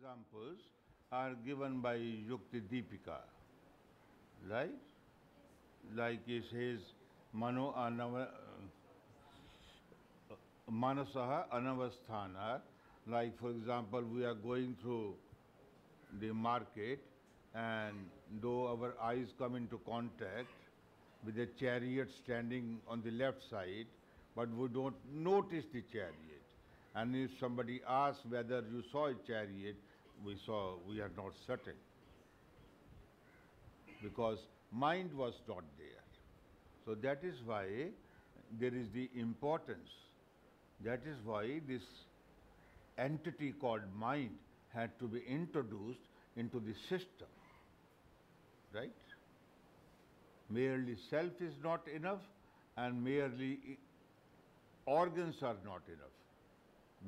examples are given by Yukti Deepika, right? Like he says, Mano Anava, Manasaha Anavasthana. Like for example, we are going through the market and though our eyes come into contact with a chariot standing on the left side, but we don't notice the chariot. And if somebody asks whether you saw a chariot, we saw, we are not certain. Because mind was not there. So that is why there is the importance. That is why this entity called mind had to be introduced into the system. Right? Merely self is not enough and merely organs are not enough.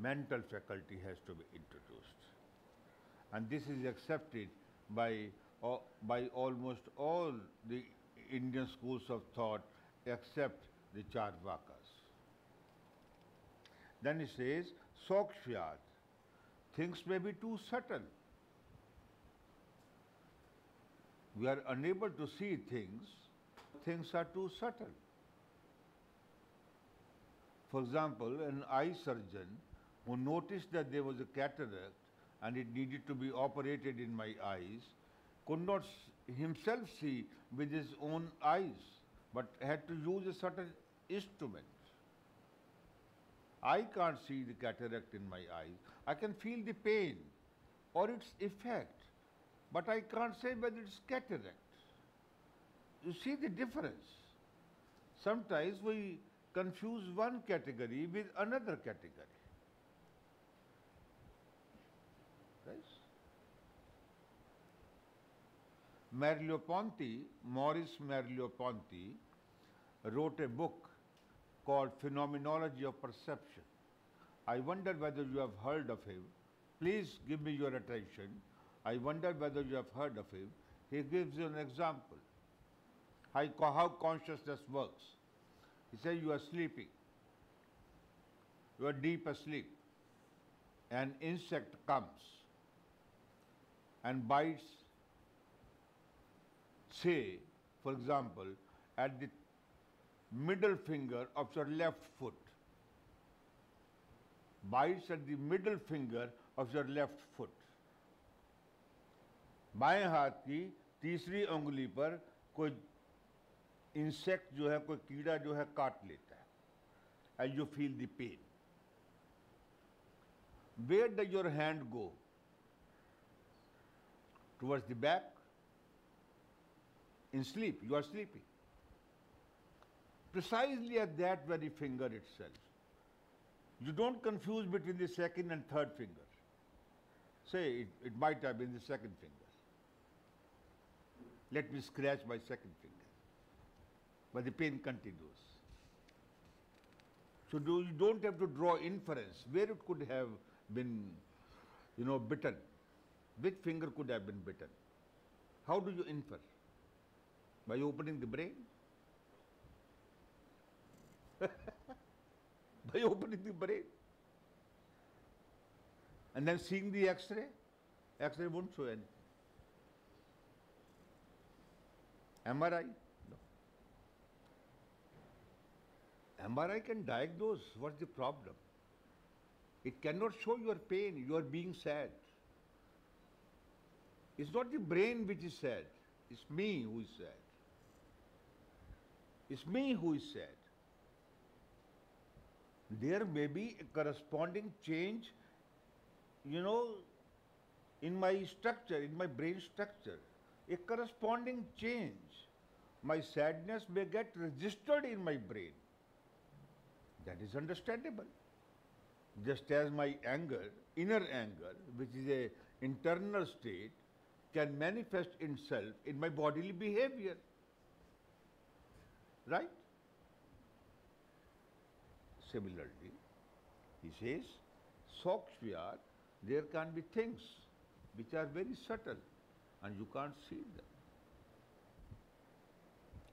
Mental faculty has to be introduced. And this is accepted by, uh, by almost all the Indian schools of thought except the Charvakas. Then he says, Saukshmyat, things may be too subtle. We are unable to see things, things are too subtle. For example, an eye surgeon who noticed that there was a cataract and it needed to be operated in my eyes could not himself see with his own eyes but had to use a certain instrument. I can't see the cataract in my eyes. I can feel the pain or its effect, but I can't say whether it's cataract. You see the difference. Sometimes we confuse one category with another category. Right? Merleau-Ponty, Maurice Merleau-Ponty, wrote a book called Phenomenology of Perception. I wonder whether you have heard of him. Please give me your attention. I wonder whether you have heard of him. He gives you an example how, how consciousness works. He says you are sleeping. You are deep asleep. An insect comes and bites, say, for example, at the middle finger of your left foot. Bites at the middle finger of your left foot. बाएँ हाथ की तीसरी उंगली पर कोई insect जो है कोई कीड़ा जो है काट लेता है and you feel the pain where does your hand go towards the back in sleep. You are sleeping. Precisely at that very finger itself you don't confuse between the second and third finger. Say it, it might have been the second finger. Let me scratch my second finger. But the pain continues. So do, you don't have to draw inference where it could have been you know bitten. Which finger could have been bitten? How do you infer? By opening the brain? By opening the brain? And then seeing the X-ray? X-ray won't show anything. MRI? No. MRI can diagnose what's the problem. It cannot show your pain, you are being sad. It's not the brain which is sad, it's me who is sad. It's me who is sad. There may be a corresponding change, you know, in my structure, in my brain structure, a corresponding change. My sadness may get registered in my brain. That is understandable. Just as my anger, inner anger, which is a internal state, can manifest itself in my bodily behavior. Right? Similarly, he says, Saukshmyat, there can be things which are very subtle and you can't see them.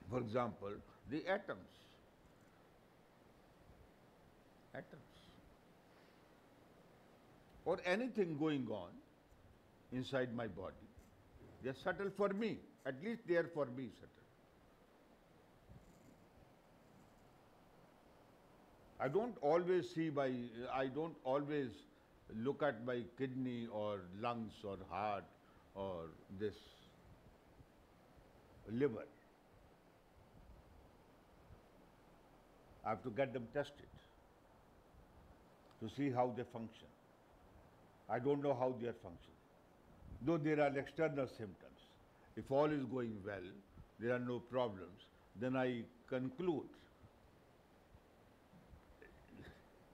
For example, the atoms. Atoms. Or anything going on inside my body. They are subtle for me. At least they are for me subtle. I don't always see my, I don't always look at my kidney or lungs or heart or this liver. I have to get them tested to see how they function. I don't know how they are functioning. Though there are external symptoms. If all is going well, there are no problems, then I conclude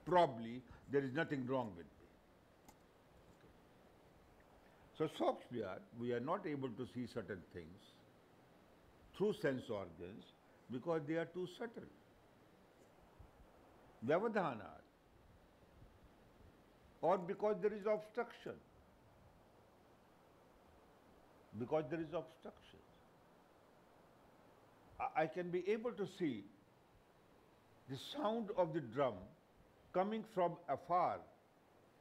probably there is nothing wrong with me. So Shakespeare, we are not able to see certain things through sense organs because they are too subtle. Vyavadhana, or because there is obstruction. Because there is obstruction. I can be able to see the sound of the drum coming from afar,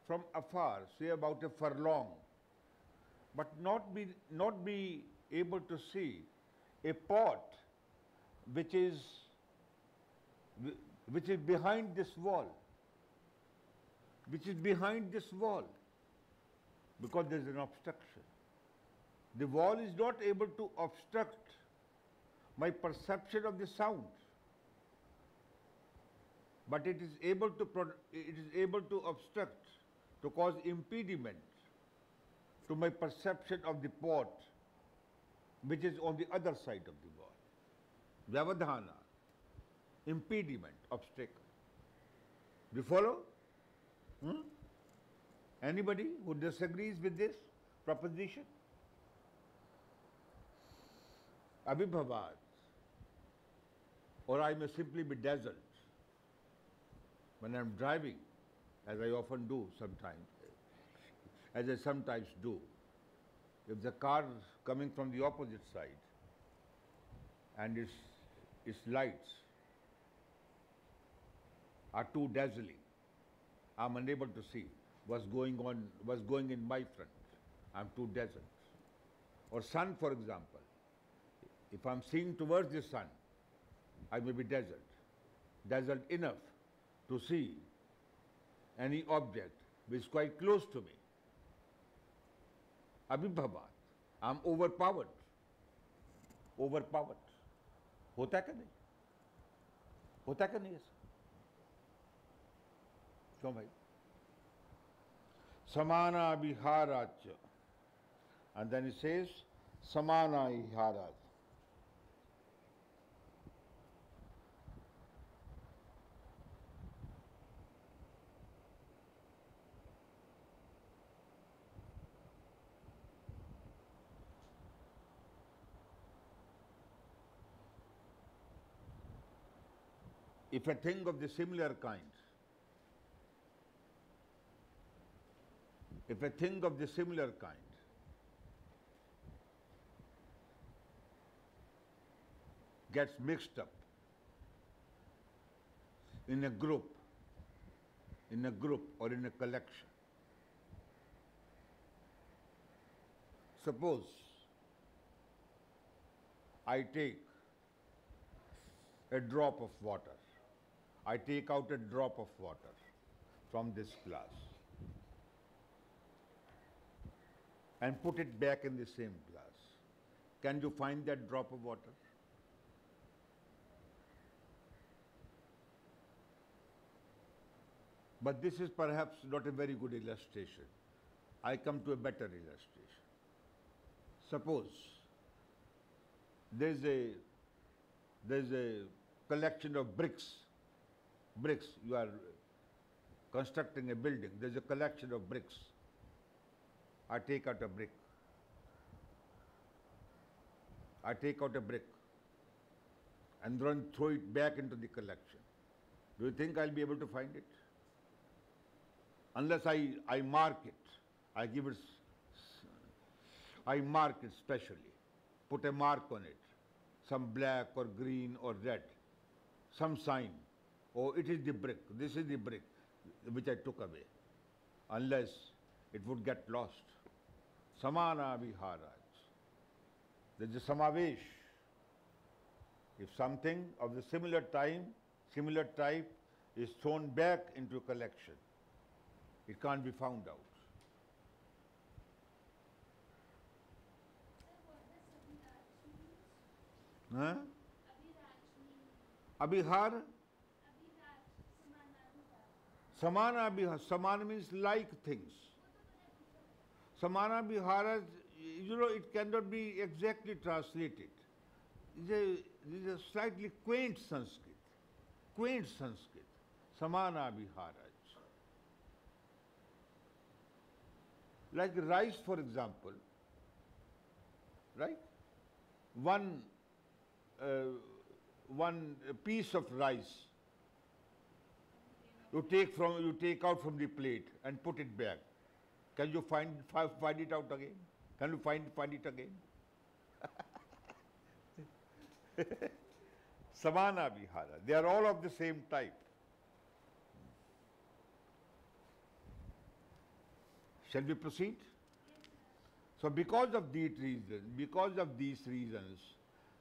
from afar, say about a furlong, but not be, not be able to see a pot which is, which is behind this wall, which is behind this wall, because there is an obstruction. The wall is not able to obstruct my perception of the sound but it is able to it is able to obstruct, to cause impediment to my perception of the pot, which is on the other side of the wall. Vyavadhana, impediment, obstacle. Do you follow? Hmm? Anybody who disagrees with this proposition? Abhibhavat. Or I may simply be dazzled when I'm driving, as I often do sometimes, as I sometimes do, if the car coming from the opposite side and its, its lights are too dazzling, I'm unable to see what's going on, what's going in my front. I'm too dazzled. Or sun, for example. If I'm seeing towards the sun, I may be dazzled. Dazzled enough to see any object which is quite close to me. Abhibhavat. I'm overpowered. Overpowered. होता क्या नहीं होता क्या नहीं ऐसा क्यों भाई समाना विहाराच and then he says samana viharat if a thing of the similar kind, if a thing of the similar kind gets mixed up in a group, in a group or in a collection. Suppose I take a drop of water I take out a drop of water from this glass and put it back in the same glass. Can you find that drop of water? But this is perhaps not a very good illustration. I come to a better illustration. Suppose there's a, there's a collection of bricks bricks, you are constructing a building, there's a collection of bricks. I take out a brick. I take out a brick and then throw it back into the collection. Do you think I'll be able to find it? Unless I, I mark it, I give it, I mark it specially, put a mark on it, some black or green or red, some sign oh, it is the brick, this is the brick which I took away, unless it would get lost. Samana Viharaj. There's a Samavesh. If something of the similar time, similar type is thrown back into a collection, it can't be found out. Huh? Abhihar? Samana. Samana means like things. Samana Bihara, you know, it cannot be exactly translated. It's a, it's a slightly quaint Sanskrit. Quaint Sanskrit. Samana Biharaj. Like rice, for example, right? One, uh, one piece of rice you take from you take out from the plate and put it back. Can you find find it out again? Can you find find it again? Samana Vihara. They are all of the same type. Shall we proceed? So because of these reasons, because of these reasons,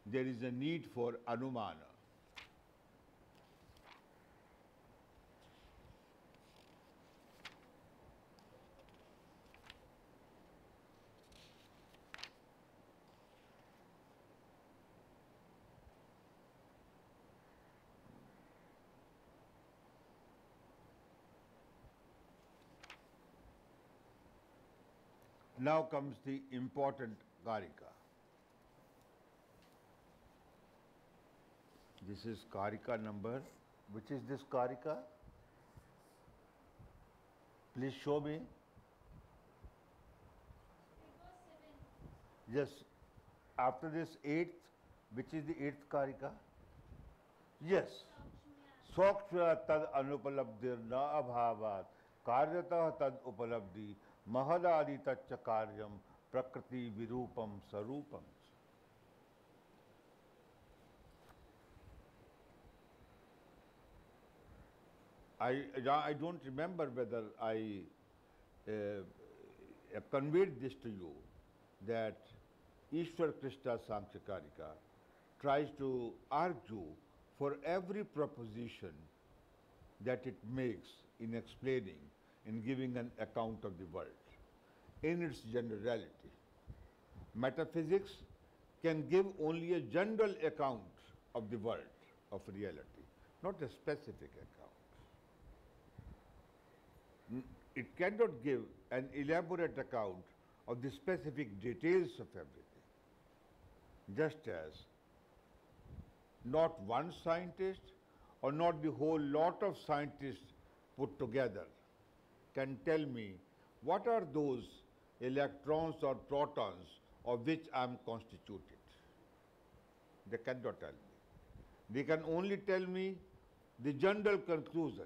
there is a need for anumana. Now comes the important karika. This is karika number. Which is this karika? Please show me. Yes. After this eighth, which is the eighth karika? Yes. Soksha tad anupalabdir na abhavat karyatah tad upalabdi महदादि तच्च कार्यम प्रकृति विरूपम स्वरूपम I, I don't remember whether I uh, uh, conveyed this to you that Ishwar Krishna Sankhyakarika tries to argue for every proposition that it makes in explaining in giving an account of the world in its generality. Metaphysics can give only a general account of the world, of reality, not a specific account. It cannot give an elaborate account of the specific details of everything. Just as not one scientist or not the whole lot of scientists put together can tell me what are those electrons or protons of which I am constituted. They cannot tell me. They can only tell me the general conclusion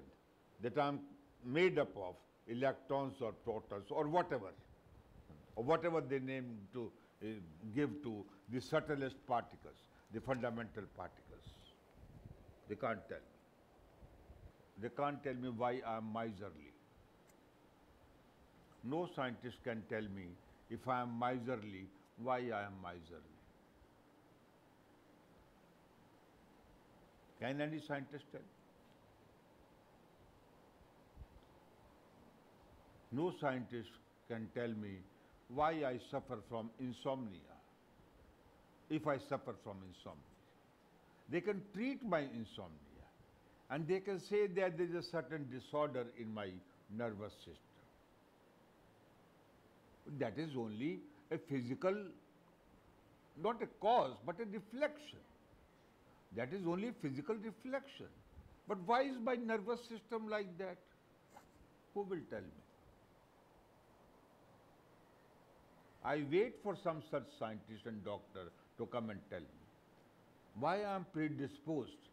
that I am made up of electrons or protons or whatever, or whatever they name to uh, give to the subtlest particles, the fundamental particles. They can't tell me. They can't tell me why I am miserly. No scientist can tell me if I am miserly, why I am miserly. Can any scientist tell? No scientist can tell me why I suffer from insomnia, if I suffer from insomnia. They can treat my insomnia and they can say that there is a certain disorder in my nervous system that is only a physical, not a cause, but a reflection. That is only physical reflection. But why is my nervous system like that? Who will tell me? I wait for some such scientist and doctor to come and tell me why I am predisposed,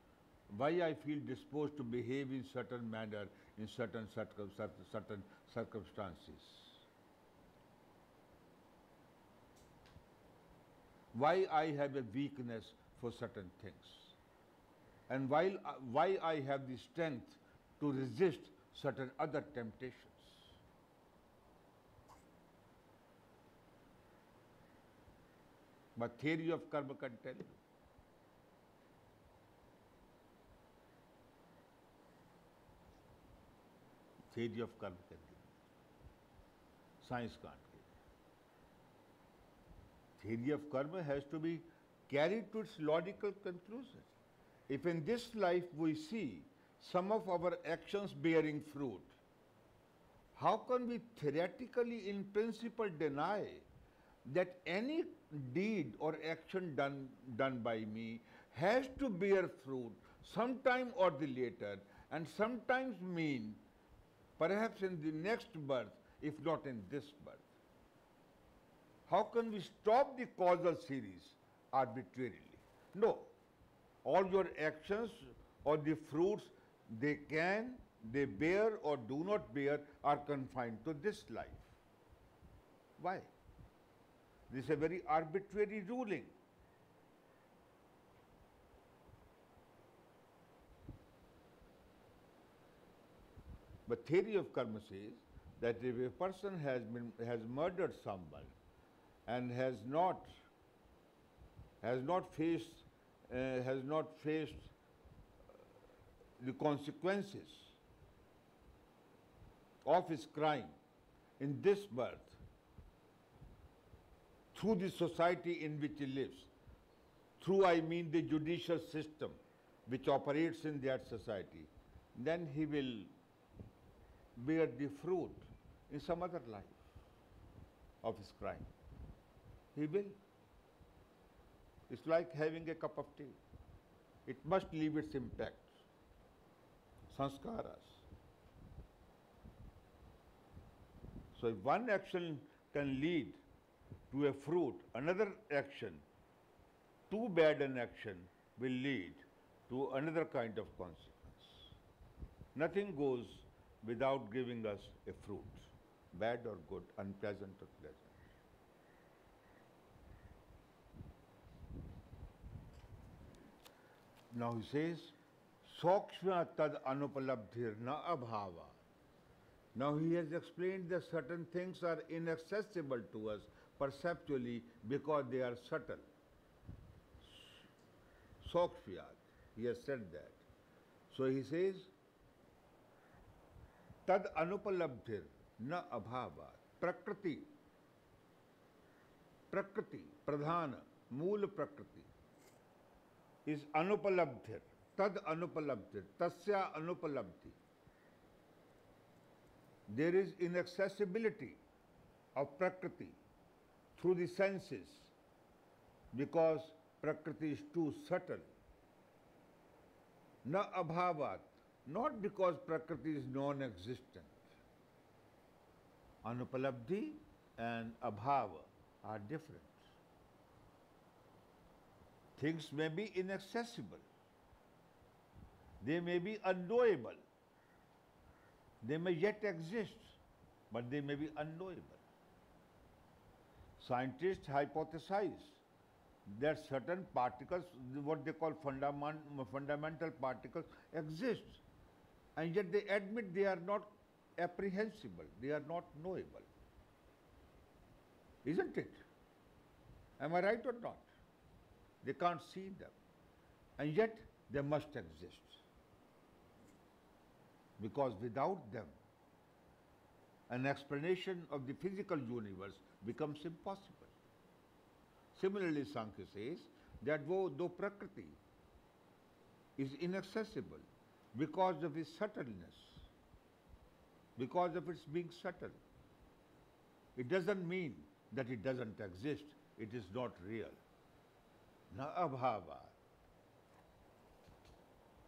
why I feel disposed to behave in certain manner in certain, certain, certain circumstances. Why I have a weakness for certain things, and while, uh, why I have the strength to resist certain other temptations. But theory of karma can tell you. Theory of karma can give you. Science can't. The theory of karma has to be carried to its logical conclusion. If in this life we see some of our actions bearing fruit, how can we theoretically, in principle, deny that any deed or action done, done by me has to bear fruit sometime or the later and sometimes mean perhaps in the next birth, if not in this birth? How can we stop the causal series arbitrarily? No. All your actions or the fruits they can, they bear or do not bear are confined to this life. Why? This is a very arbitrary ruling. But theory of karma says that if a person has been has murdered someone and has not has not faced uh, has not faced the consequences of his crime in this birth through the society in which he lives. Through, I mean, the judicial system which operates in that society, then he will bear the fruit in some other life of his crime. He will. It's like having a cup of tea. It must leave its impact. Sanskaras. So if one action can lead to a fruit, another action, too bad an action will lead to another kind of consequence. Nothing goes without giving us a fruit, bad or good, unpleasant or pleasant. Now he says, Sokshma tad anupalabdhir na abhava. Now he has explained that certain things are inaccessible to us perceptually because they are subtle. Sokshvyat, he has said that. So he says, tad anupalabdhir na abhava. Prakriti, prakriti, pradhana, mool prakriti is anupalabdhir, tad anupalabdhir, tasya anupalabdhi. There is inaccessibility of prakriti through the senses because prakriti is too subtle. Na abhavat, not because prakriti is non-existent. Anupalabdhi and abhava are different. Things may be inaccessible. They may be unknowable. They may yet exist, but they may be unknowable. Scientists hypothesize that certain particles, what they call fundament, fundamental particles, exist, and yet they admit they are not apprehensible, they are not knowable. Isn't it? Am I right or not? They can't see them. And yet they must exist. Because without them, an explanation of the physical universe becomes impossible. Similarly, Sankhya says that though, though Prakriti is inaccessible because of its subtleness, because of its being subtle, it doesn't mean that it doesn't exist, it is not real. न अभावा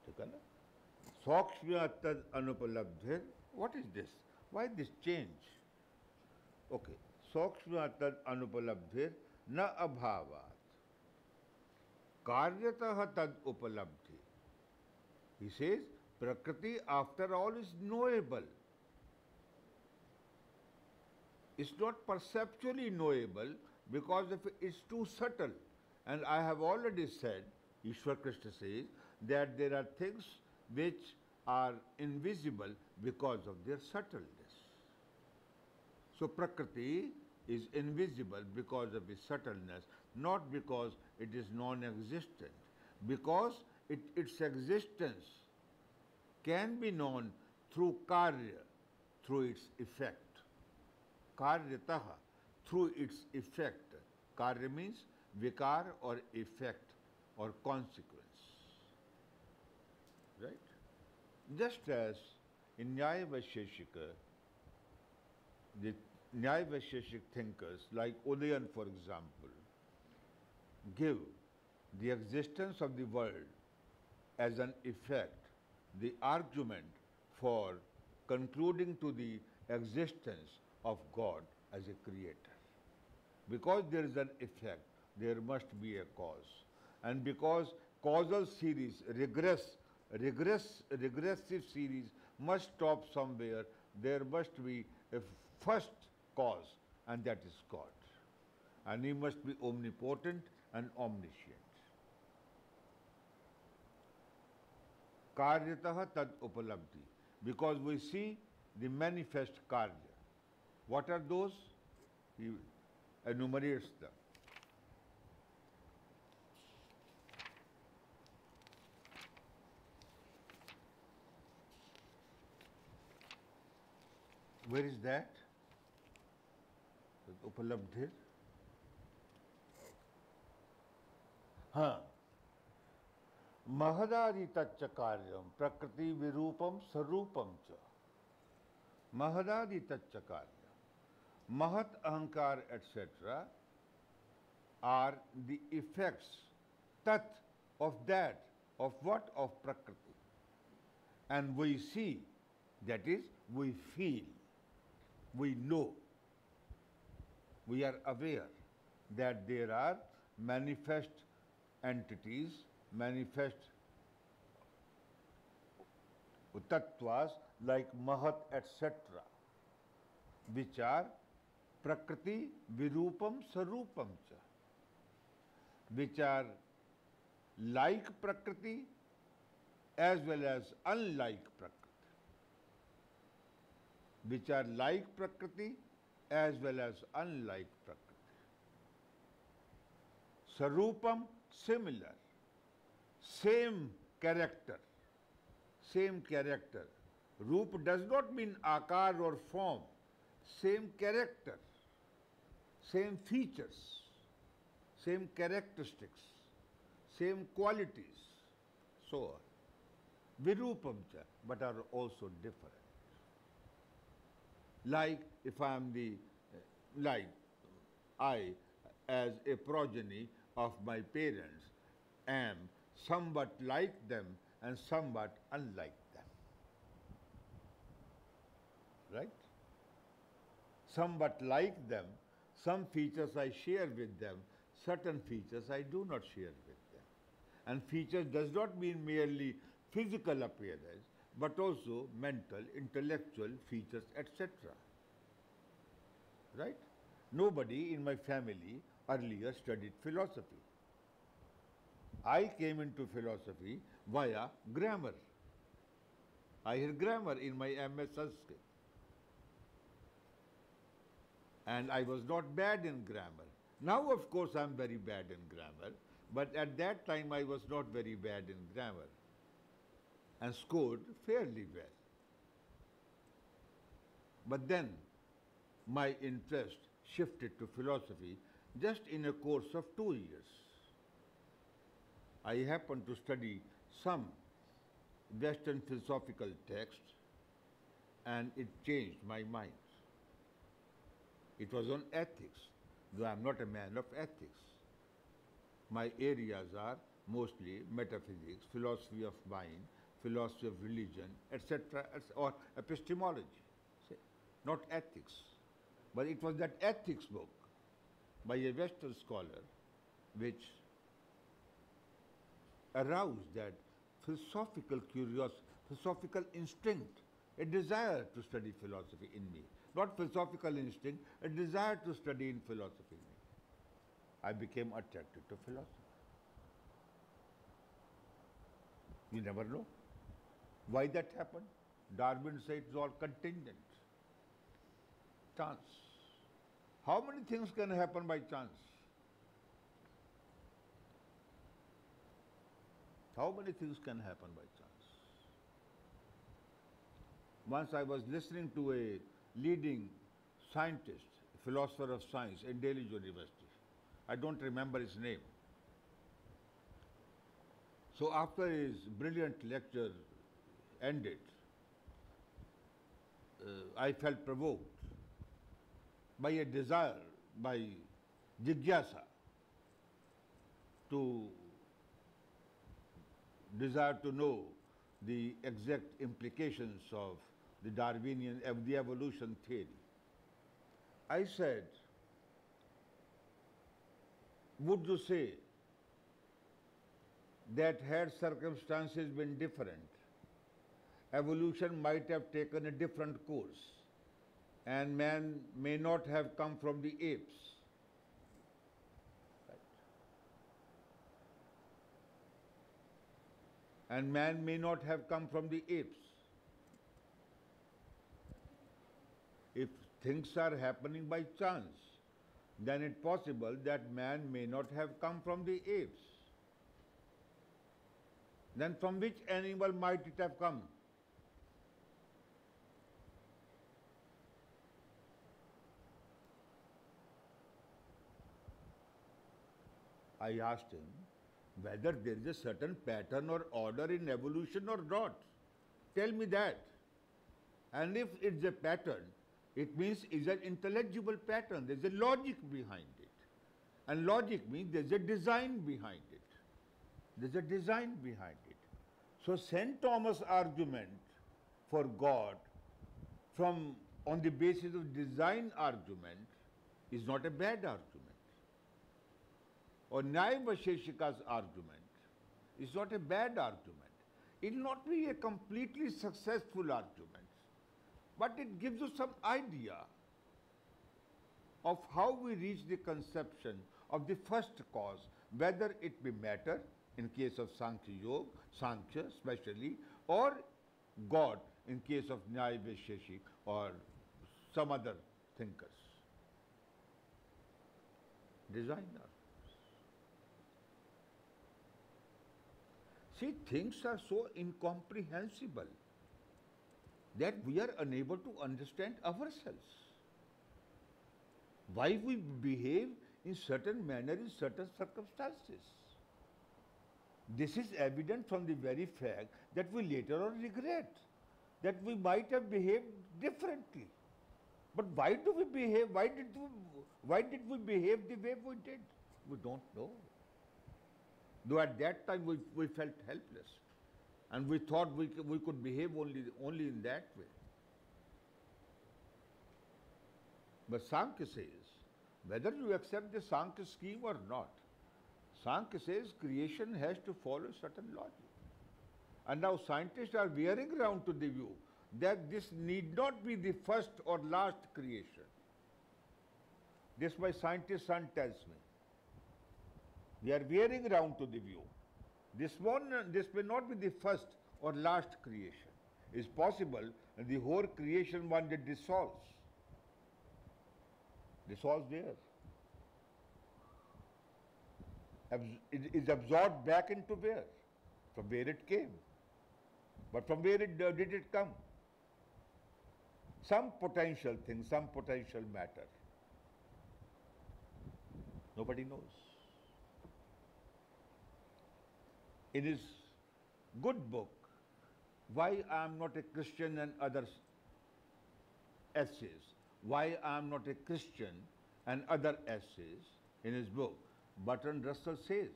ठीक है ना? सौक्ष्म तद अनुपलब्धि। What is this why this change okay सौक्ष्म तद अनुपलब्धि, न अभावा कार्यतः तद उपलब्धि। विशेष प्रकृति after all is knowable is not perceptually knowable because of its too subtle And I have already said, Ishwar Krishna says, that there are things which are invisible because of their subtleness. So Prakriti is invisible because of its subtleness. not because it is non-existent, because it, its existence can be known through karya, through its effect. Karyataha, through its effect. Karya means vikar or effect or consequence. Right? Just as in Nyaya Vaisheshika, the Nyaya Vaisheshik thinkers like Udayan, for example, give the existence of the world as an effect, the argument for concluding to the existence of God as a creator. Because there is an effect, there must be a cause. And because causal series regress, regress, regressive series must stop somewhere, there must be a first cause, and that is God. And He must be omnipotent and omniscient. Karyatah tad upalabdhi. Because we see the manifest karya. What are those? He enumerates them. Where is that उपलब्ध हाँ महदादी तच्च कार्यम प्रकृति विरूपम स्वरूपम च महदादी तच्च कार्य महत अहंकार एटसेट्रा आर द इफेक्ट्स तत् of that of what of प्रकृति and we see that is we feel we know we are aware that there are manifest entities, manifest tattvas like Mahat, etc., which are Prakriti Virupam Sarupam cha, which are like Prakriti as well as unlike Prakriti, which are like Prakriti as well as unlike Prakriti. Sarupam, similar, same character, same character. Roop does not mean akar or form, same character, same features, same characteristics, same qualities, so on. Virupam cha, but are also different. Like if I am the, uh, like I as a progeny of my parents am somewhat like them and somewhat unlike them. Right? Somewhat like them, some features I share with them, certain features I do not share with them. And features does not mean merely physical appearance, but also mental, intellectual features, etc. Right? Nobody in my family earlier studied philosophy. I came into philosophy via grammar. I had grammar in my MS Sanskrit. And I was not bad in grammar. Now, of course, I'm very bad in grammar, but at that time I was not very bad in grammar and scored fairly well. But then my interest shifted to philosophy just in a course of two years. I happened to study some Western philosophical texts and it changed my mind. It was on ethics, though I am not a man of ethics. My areas are mostly metaphysics, philosophy of mind, philosophy of religion, etc., or epistemology, not ethics. But it was that ethics book by a Western scholar which aroused that philosophical curiosity, philosophical instinct, a desire to study philosophy in me. Not philosophical instinct, a desire to study in philosophy in me. I became attracted to philosophy. You never know why that happened? Darwin said it's all contingent. Chance. How many things can happen by chance? How many things can happen by chance? Once I was listening to a leading scientist, philosopher of science in Delhi University. I don't remember his name. So after his brilliant lecture ended, uh, I felt provoked by a desire, by jigyasa, to desire to know the exact implications of the Darwinian, of the evolution theory. I said, would you say that had circumstances been different, evolution might have taken a different course and man may not have come from the apes? And man may not have come from the apes. If things are happening by chance, then it's possible that man may not have come from the apes. Then from which animal might it have come? I asked him whether there is a certain pattern or order in evolution or not. Tell me that. And if it's a pattern, it means it's an intelligible pattern. There's a logic behind it. And logic means there's a design behind it. There's a design behind it. So St. Thomas' argument for God from on the basis of design argument is not a bad argument or Nyaya argument is not a bad argument. It will not be a completely successful argument, but it gives you some idea of how we reach the conception of the first cause, whether it be matter, in case of Sankhya Yoga, Sankhya especially, or God, in case of Nyaya or some other thinkers. Designer. See, things are so incomprehensible that we are unable to understand ourselves. Why we behave in certain manner in certain circumstances. This is evident from the very fact that we later on regret that we might have behaved differently. But why do we behave? Why did we, why did we behave the way we did? We don't know. Though at that time we, we felt helpless and we thought we, we could behave only, only in that way. But Sankhya says, whether you accept the Sankhya scheme or not, Sankhya says creation has to follow certain logic. And now scientists are veering around to the view that this need not be the first or last creation. This my scientist son tells me. They are veering round to the view. This, one, this may not be the first or last creation. It's possible that the whole creation one day dissolves. Dissolves there. it is absorbed back into where? From where it came. But from where it, uh, did it come? Some potential thing, some potential matter. Nobody knows. In his good book, Why I Am Not a Christian and Other Essays, Why I Am Not a Christian and Other Essays, in his book, Bertrand Russell says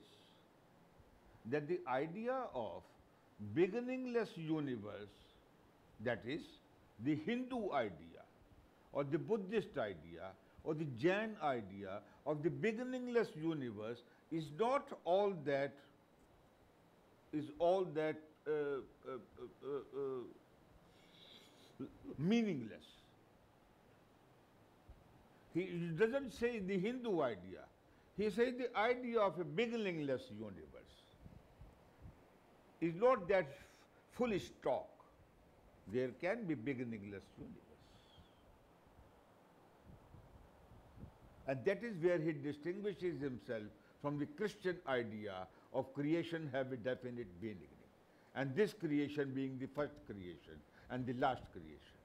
that the idea of beginningless universe, that is, the Hindu idea or the Buddhist idea or the Jain idea of the beginningless universe is not all that is all that uh, uh, uh, meaningless. He doesn't say the Hindu idea. He says the idea of a beginningless universe is not that foolish talk. There can be beginningless universe. And that is where he distinguishes himself from the Christian idea of creation have a definite beginning. And this creation being the first creation and the last creation.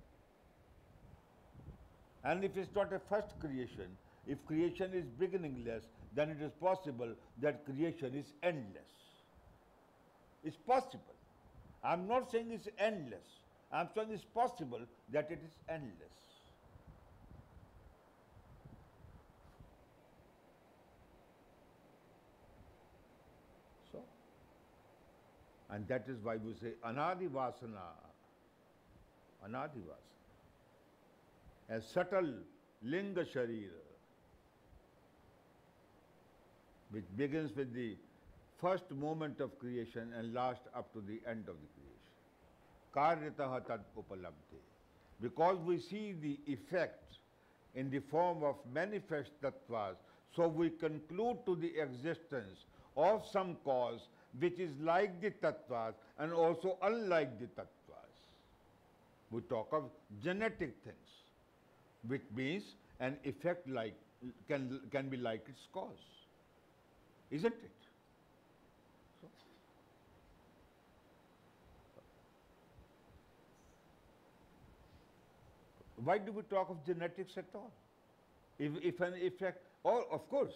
And if it's not a first creation, if creation is beginningless, then it is possible that creation is endless. It's possible. I'm not saying it's endless. I'm saying it's possible that it is endless. So, and that is why we say anadi vasana, anadi subtle linga sharira, which begins with the first moment of creation and lasts up to the end of the creation. Karyatah tad upalabdhe. Because we see the effect in the form of manifest tattvas, so we conclude to the existence of some cause which is like the tattvas and also unlike the tattvas. We talk of genetic things, which means an effect like can, can be like its cause. Isn't it? So, why do we talk of genetics at all? If, if an effect, or of course,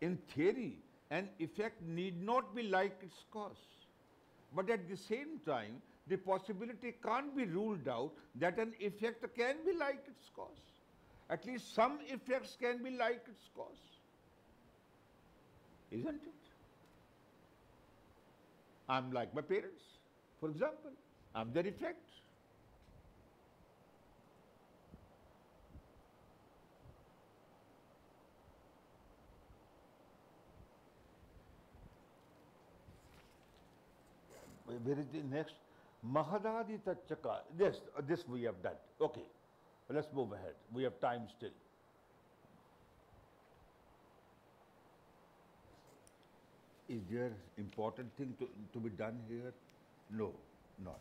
in theory, an effect need not be like its cause. But at the same time, the possibility can't be ruled out that an effect can be like its cause. At least some effects can be like its cause. Isn't it? I'm like my parents, for example. I'm their effect. Where is the next? Mahadadi Tachaka. Yes, this we have done. Okay. Let's move ahead. We have time still. Is there important thing to, to be done here? No, not.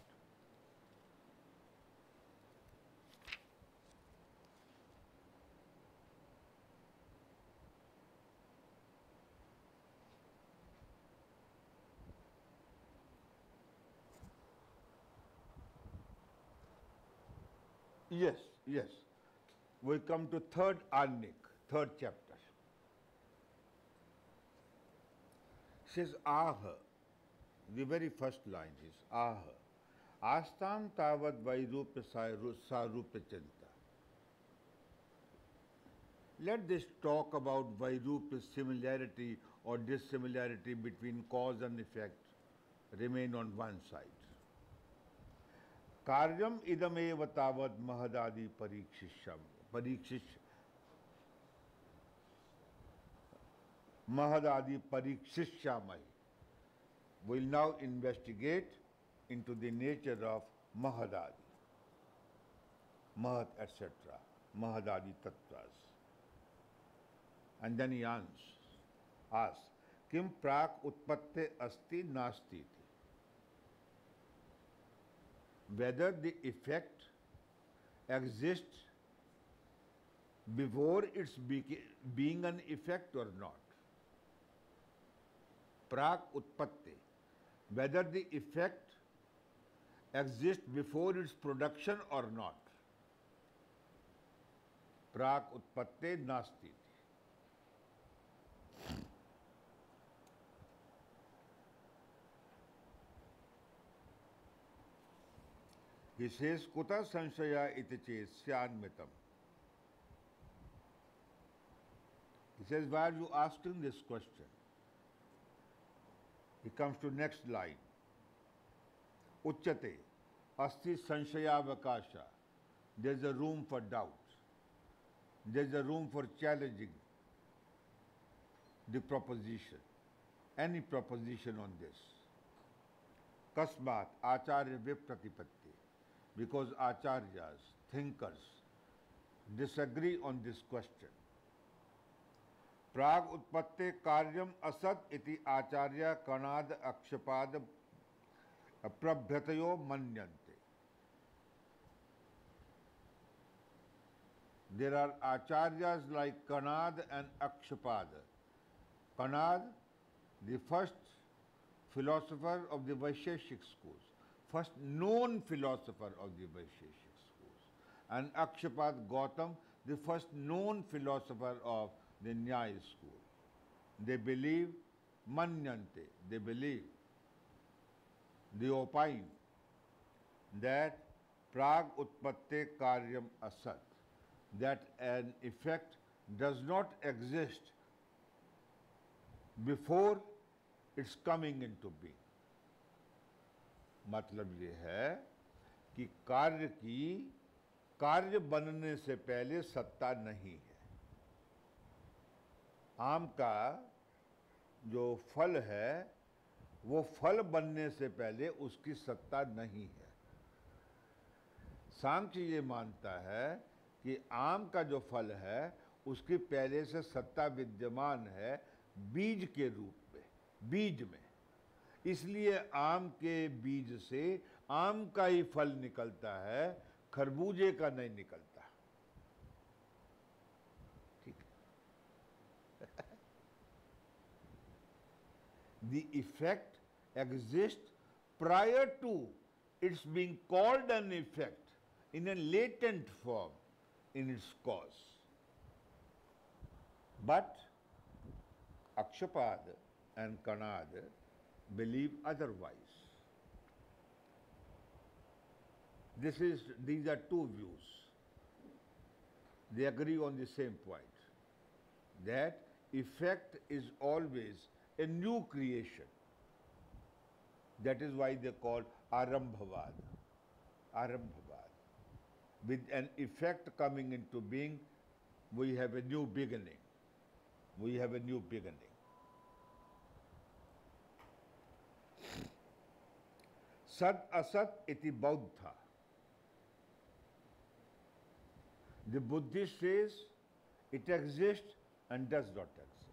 Yes, yes. We come to third Ahnik, third chapter. Says ah, the very first line is ah. Astam tavad vairupya sarupya chanta. Let this talk about vairupya similarity or dissimilarity between cause and effect remain on one side. कार्यम इदमेव तावत महदादि परीक्षिष्यम। परीक्षिष्य महदादि परीक्षिष्यामय will now investigate into the nature of महदादि। महद etcetera महदादि तत्व एंड देन आस किम प्राक उत्पत्ति अस्ति नास्ति? Whether the effect exists before its being an effect or not. Prak utpatti. Whether the effect exists before its production or not. Prak utpatte nasti. विशेष कुत संशय इत चेत says why are you asking this question comes to next line उच्चते अस्थि संशयावकाश there is a room for doubt there is a room for challenging the proposition any proposition on this कस्मात आचार्य विप्रतिपत्ति because acharyas, thinkers, disagree on this question. Prag utpatte karyam asad iti acharya kanad akshapad prabhritayo manyante. There are acharyas like Kanad and Akshapad. Kanad, the first philosopher of the Vaisheshik schools, first known philosopher of the Vaisheshik schools, and Akshapad Gautam, the first known philosopher of the Nyaya school. They believe, manyante, they believe, they opine that prag utpatte karyam asat, that an effect does not exist before it's coming into being. मतलब ये है कि कार्य की, कार्य बनने से पहले सत्ता नहीं है। आम का जो फल है, वो फल बनने से पहले उसकी सत्ता नहीं है। सांख्य ये मानता है कि आम का जो फल है, उसकी पहले से सत्ता विद्यमान है बीज के रूप में, बीज में। इसलिए आम के बीज से आम का ही फल निकलता है, खरबूजे का नहीं निकलता। ठीक। The effect exist prior to its being called an effect in a latent form in its cause but Akshapada and Kanada believe otherwise. This is, these are two views. They agree on the same point that effect is always a new creation. That is why they call Arambhavad. Arambhavad. With an effect coming into being, we have a new beginning. We have a new beginning. Sat asat iti Buddha. The Buddhist says it exists and does not exist.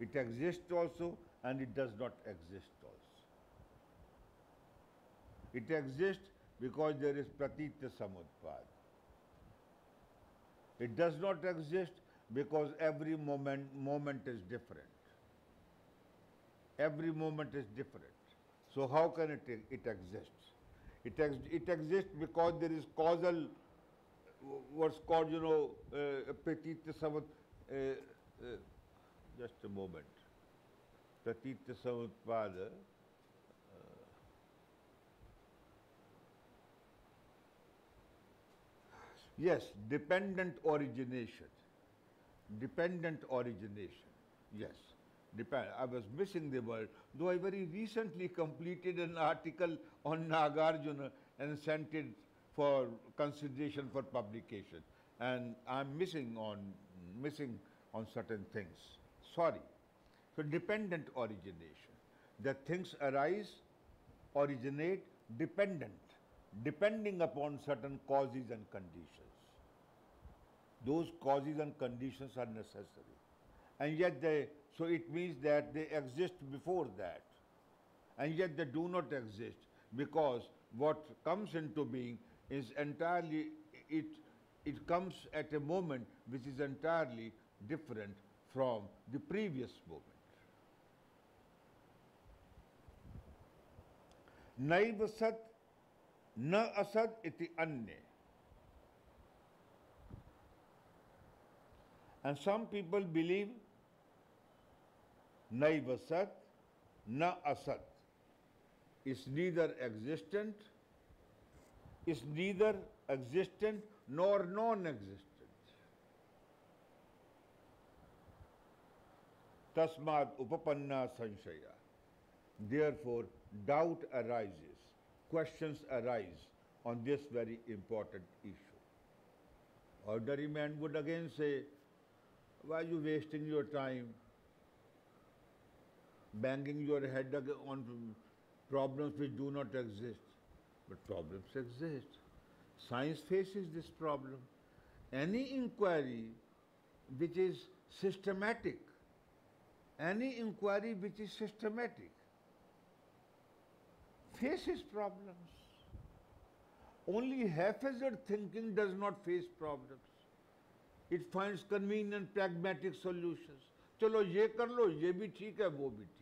It exists also and it does not exist also. It exists because there is pratitya samutpad. It does not exist because every moment, moment is different. Every moment is different. So how can it, it exist? It, ex, it exists because there is causal, what's called, you know, uh, pratitya uh, uh, just a moment. Pratitya samutpada. Yes, dependent origination. Dependent origination. Yes. Depend. I was missing the word. Though I very recently completed an article on Nagarjuna and sent it for consideration for publication. And I'm missing on missing on certain things. Sorry. So dependent origination. The things arise, originate dependent, depending upon certain causes and conditions. Those causes and conditions are necessary And yet they, so it means that they exist before that. And yet they do not exist because what comes into being is entirely, it, it comes at a moment which is entirely different from the previous moment. नैव सत न असत इति अन्य and some people believe naiva sat na asat. Is neither existent is neither existent nor non-existent. Tasmad upapanna sanshaya. Therefore doubt arises questions arise on this very important issue. Ordinary man would again say why are you wasting your time banging your head on problems which do not exist? But problems exist. Science faces this problem. Any inquiry which is systematic, any inquiry which is systematic faces problems. Only haphazard thinking does not face problems. It finds convenient pragmatic solutions. चलो ये कर लो ये भी ठीक है वो भी ठीक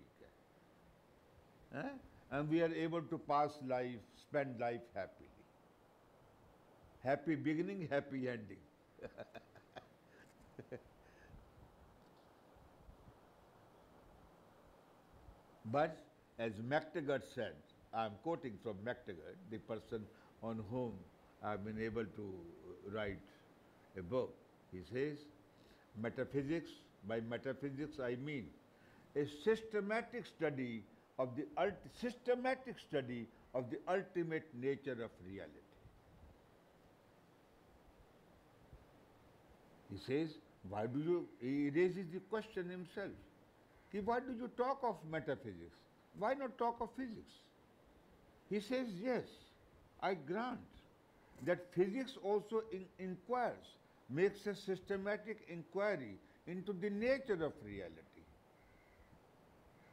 eh? and we are able to pass life, spend life happily. Happy beginning, happy ending. but as McTaggart said, I am quoting from McTaggart, the person on whom I have been able to write a book. He says, metaphysics, by metaphysics I mean a systematic study of the systematic study of the ultimate nature of reality. He says, why do you, he raises the question himself, why do you talk of metaphysics? Why not talk of physics? He says, yes, I grant that physics also in inquires, makes a systematic inquiry into the nature of reality.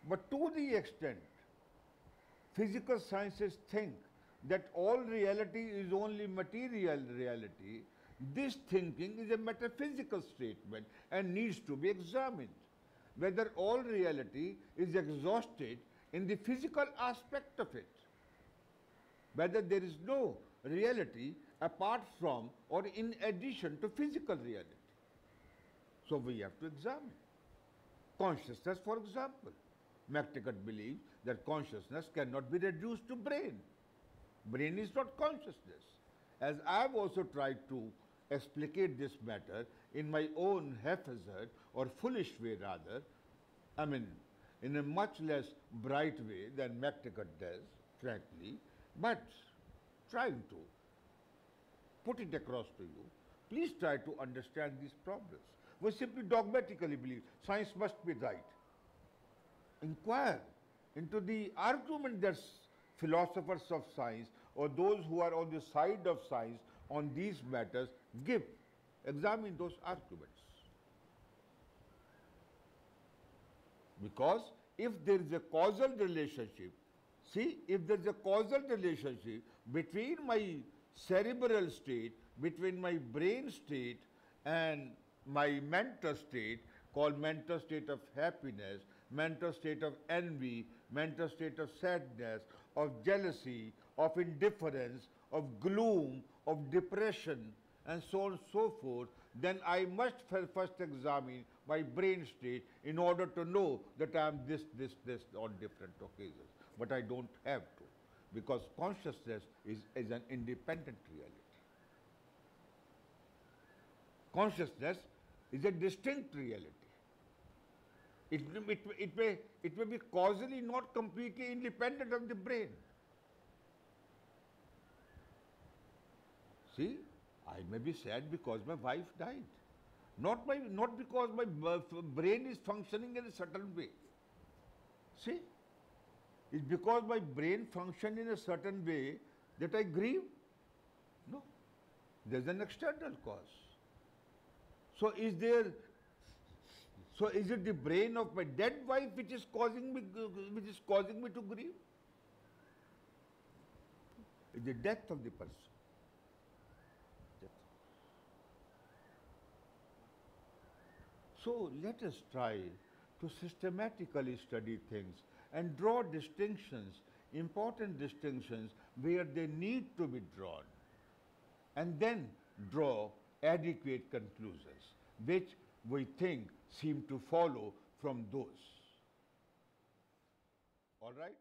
But to the extent physical sciences think that all reality is only material reality, this thinking is a metaphysical statement and needs to be examined. Whether all reality is exhausted in the physical aspect of it, whether there is no reality apart from or in addition to physical reality. So we have to examine. Consciousness, for example. McTaggart believes that consciousness cannot be reduced to brain. Brain is not consciousness. As I have also tried to explicate this matter in my own haphazard or foolish way rather, I mean, in a much less bright way than McTaggart does, frankly, but trying to put it across to you, please try to understand these problems. We simply dogmatically believe science must be right. Inquire into the argument that philosophers of science or those who are on the side of science on these matters give. Examine those arguments. Because if there is a causal relationship, see, if there is a causal relationship between my cerebral state, between my brain state and my mental state, called mental state of happiness, mental state of envy, mental state of sadness, of jealousy, of indifference, of gloom, of depression, and so on and so forth, then I must first examine my brain state in order to know that I am this, this, this on different occasions. But I don't have to because consciousness is, is an independent reality. Consciousness is a distinct reality. It, it, it, may, it may be causally not completely independent of the brain. See, I may be sad because my wife died. Not, my, not because my brain is functioning in a certain way. See, it's because my brain functions in a certain way that I grieve. No, there's an external cause. So is there, so is it the brain of my dead wife which is causing me, which is causing me to grieve? It's the death of the person. So let us try to systematically study things and draw distinctions, important distinctions where they need to be drawn, and then draw adequate conclusions, which we think seem to follow from those. All right?